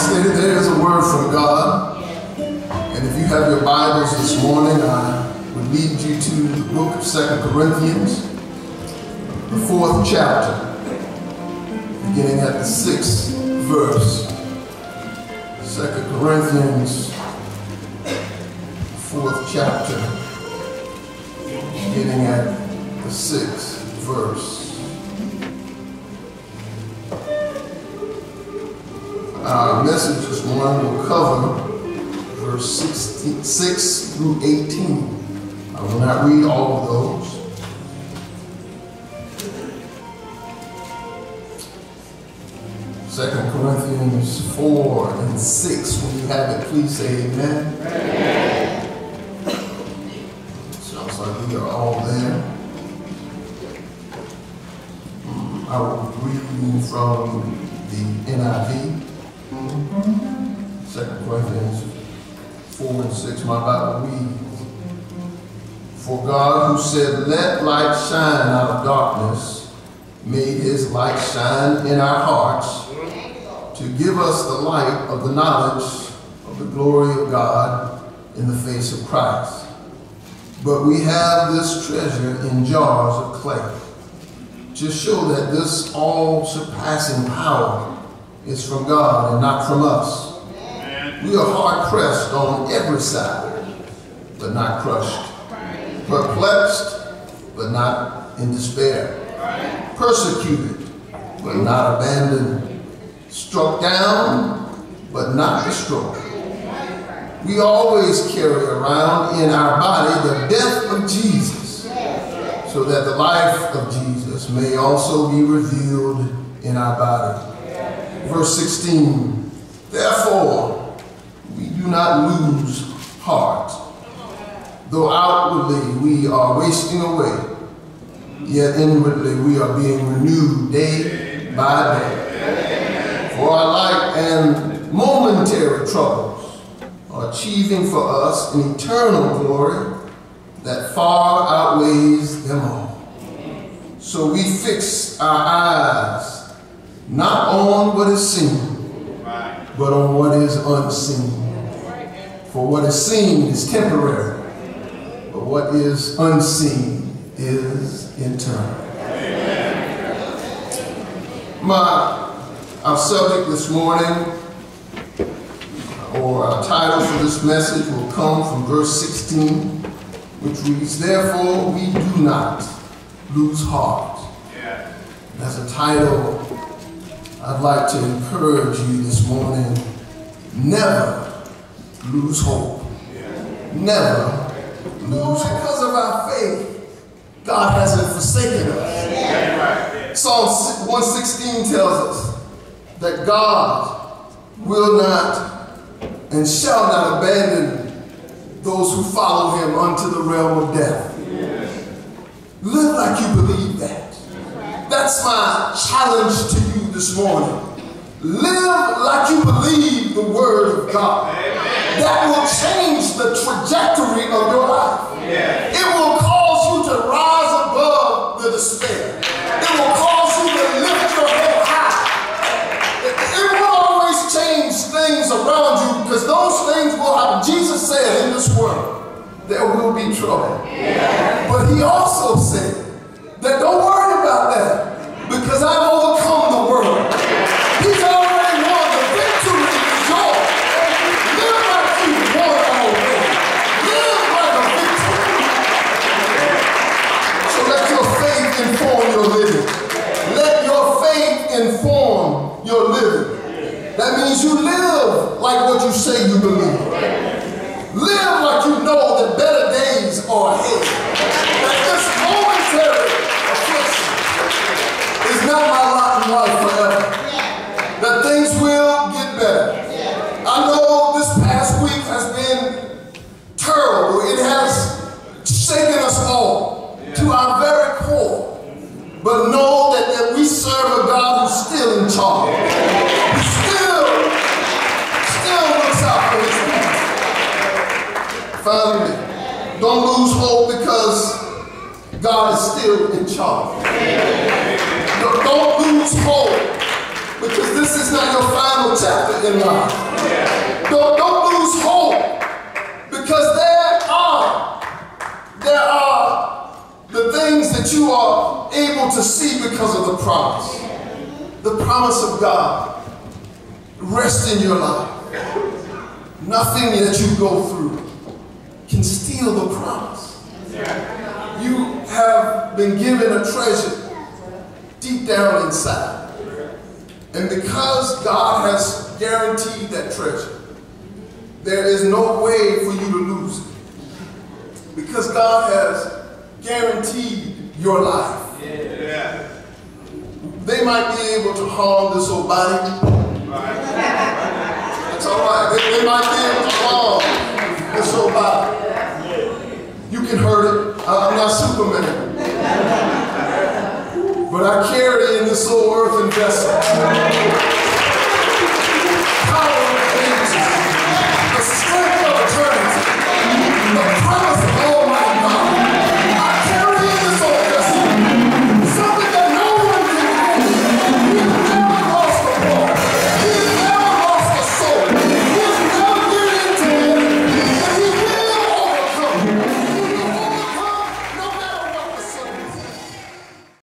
stated, there is a word from God. And if you have your Bibles this morning, I would lead you to the book of Second Corinthians, the fourth chapter, beginning at the sixth verse. Second Corinthians, fourth chapter, beginning at the sixth verse. Our message this morning will cover verse 16, 6 through 18. I will not read all of those. Second Corinthians 4 and 6. When you have it, please say amen. amen. Sounds like we are all there. Hmm, I will read reading from the NIV. Second Corinthians 4 and 6, my Bible reads, For God who said, Let light shine out of darkness, made his light shine in our hearts to give us the light of the knowledge of the glory of God in the face of Christ. But we have this treasure in jars of clay to show that this all surpassing power is from God and not from us. Amen. We are hard pressed on every side, but not crushed. Perplexed, but not in despair. Persecuted, but not abandoned. Struck down, but not destroyed. We always carry around in our body the death of Jesus, so that the life of Jesus may also be revealed in our body verse 16. Therefore, we do not lose heart. Though outwardly we are wasting away, yet inwardly we are being renewed day by day. For our light and momentary troubles are achieving for us an eternal glory that far outweighs them all. So we fix our eyes not on what is seen, but on what is unseen. For what is seen is temporary, but what is unseen is eternal. My our subject this morning, or our title for this message, will come from verse 16, which reads, Therefore we do not lose heart. That's a title I'd like to encourage you this morning, never lose hope. Never lose hope. Because of our faith, God hasn't forsaken us. Psalm 116 tells us that God will not and shall not abandon those who follow him unto the realm of death. Live like you believe that. That's my challenge to you this morning. Live like you believe the word of God. Amen. That will change the trajectory of your life. Yes. It will cause you to rise above the despair. It will cause you to lift your head high. It, will always change things around you because those things will happen. Jesus said in this world, there will be trouble. But he also said that don't worry about that because I've inform your living. That means you live like what you say you believe. Live like you know that better days are ahead. Finally, don't lose hope because God is still in charge. Don't lose hope because this is not your final chapter in life. Don't, don't lose hope because there are, there are the things that you are able to see because of the promise. The promise of God. Rest in your life. Nothing that you go through can steal the promise. You have been given a treasure deep down inside. And because God has guaranteed that treasure, there is no way for you to lose it. Because God has guaranteed your life. They might be able to harm this old body. That's all right. They, they might be able